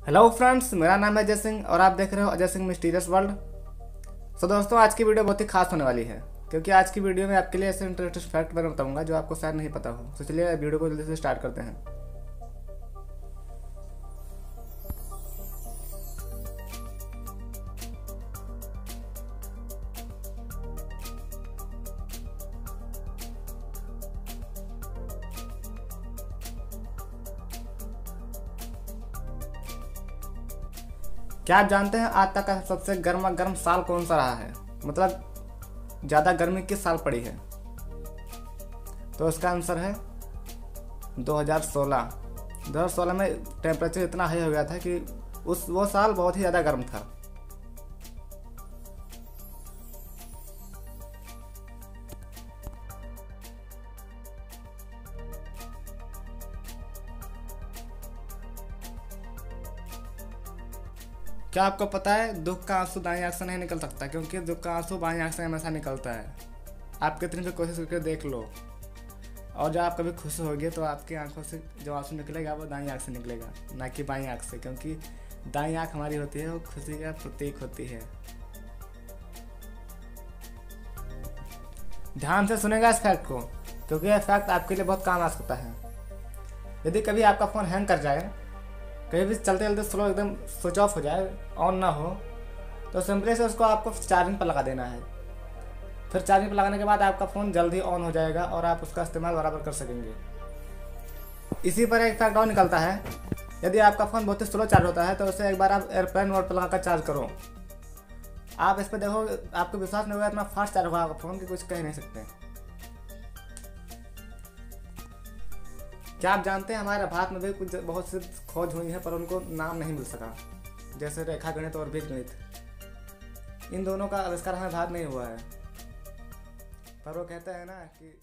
Hello friends मेरा नाम है अजय सिंह और आप देख रहे हो Ajay Singh mysterious world so दोस्तों, आज की वीडियो बहुत ही खास होने वाली है, क्योंकि आज की वीडियो में आपके लिए ऐसे इंटरेस्टिंग फैक्ट मैं बताऊँगा जो आपको शायद नहीं पता हो। तो चलिए, वीडियो को जल्दी से स्टार्ट करते हैं। क्या आप जानते हैं आज तक का सबसे गर्मा गर्म साल कौन सा रहा है? मतलब ज़्यादा गर्मी किस साल पड़ी है? तो इसका आंसर है 2016 2016 में टेम्परेचर इतना हाई हो गया था कि उस, वो साल बहुत ही ज़्यादा गर्म था। क्या आपको पता है, दुख का आँसू दाएँ आँख से नहीं निकल सकता? क्योंकि दुख का आँसू बाएँ आँख से हमेशा निकलता है। आप कितनी भी कोशिश करके देख लो। और जब आप कभी खुश होगे तो आपकी आँखों से जो आँसू निकलेगा, वो दाई आँख से निकलेगा, ना कि बाई आँख से, क्योंकि दाई आँख हमारी होती है वो खुशी का प्रतीक होती है। ध्यान से सुनेगा इस फैक्ट को, क्योंकि यह फैक्ट आपके लिए बहुत काम आ सकता है। यदि कभी आपका फ़ोन हैंग कर जाए कहीं भी चलते चलते स्लो एकदम स्विच ऑफ़ हो जाए, ऑन ना हो तो सिंपली से उसको आपको चार्जिंग पर लगा देना है। फिर चार्जिंग पर लगाने के बाद आपका फ़ोन जल्दी ऑन हो जाएगा और आप उसका इस्तेमाल बराबर कर सकेंगे। इसी पर एक फैक्ट और निकलता है, यदि आपका फ़ोन बहुत ही स्लो चार्ज होता है तो उसे एक बार आप एयरप्लेन मोड पर लगाकर चार्ज करो। आप इस पर देखो, आपको विश्वास नहीं होगा इतना फास्ट चार्ज होगा आपका फ़ोन की कुछ कह नहीं सकते। क्या आप जानते हैं हमारे भारत में भी कुछ बहुत सी खोज हुई है, पर उनको नाम नहीं मिल सका? जैसे रेखा गणित और बीज गणित। इन दोनों का आविष्कार हमें भारत नहीं हुआ है। पर वो कहते हैं ना कि